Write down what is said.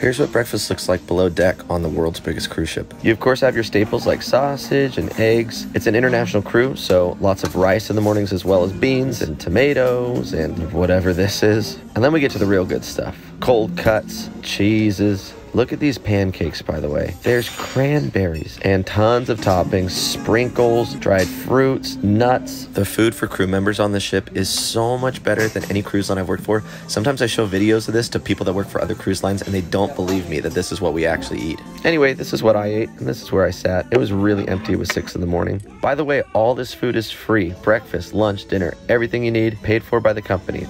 Here's what breakfast looks like below deck on the world's biggest cruise ship. You, of course, have your staples like sausage and eggs. It's an international crew, so lots of rice in the mornings as well as beans and tomatoes and whatever this is. And then we get to the real good stuff cold cuts, cheeses, Look at these pancakes, by the way. There's cranberries and tons of toppings, sprinkles, dried fruits, nuts. The food for crew members on the ship is so much better than any cruise line I've worked for. Sometimes I show videos of this to people that work for other cruise lines and they don't believe me that this is what we actually eat. Anyway, this is what I ate and this is where I sat. It was really empty. It was 6 in the morning. By the way, all this food is free breakfast, lunch, dinner, everything you need, paid for by the company.